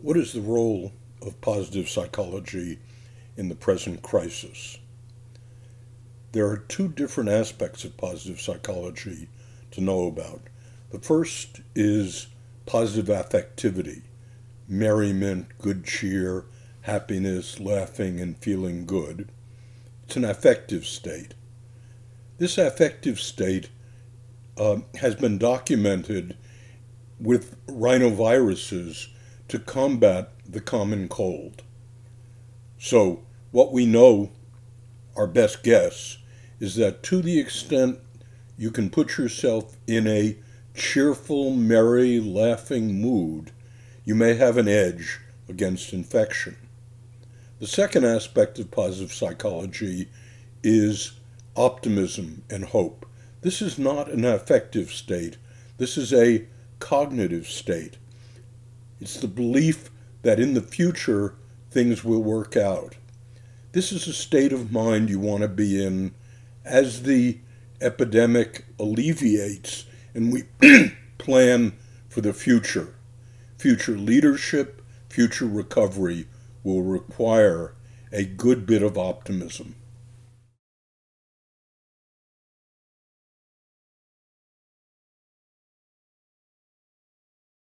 What is the role of positive psychology in the present crisis? There are two different aspects of positive psychology to know about. The first is positive affectivity, merriment, good cheer, happiness, laughing, and feeling good. It's an affective state. This affective state uh, has been documented with rhinoviruses to combat the common cold. So, what we know, our best guess, is that to the extent you can put yourself in a cheerful, merry, laughing mood, you may have an edge against infection. The second aspect of positive psychology is optimism and hope. This is not an affective state. This is a cognitive state. It's the belief that in the future things will work out. This is a state of mind you want to be in as the epidemic alleviates and we plan for the future. Future leadership, future recovery will require a good bit of optimism.